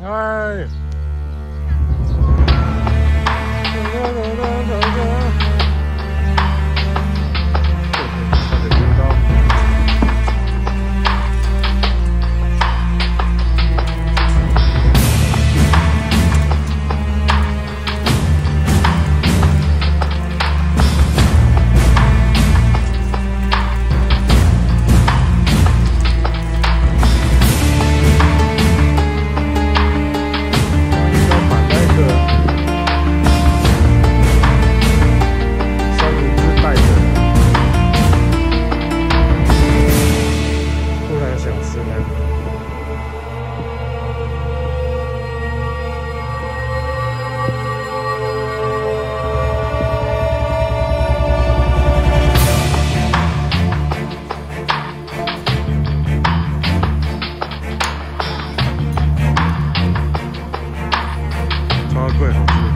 Hey. Square.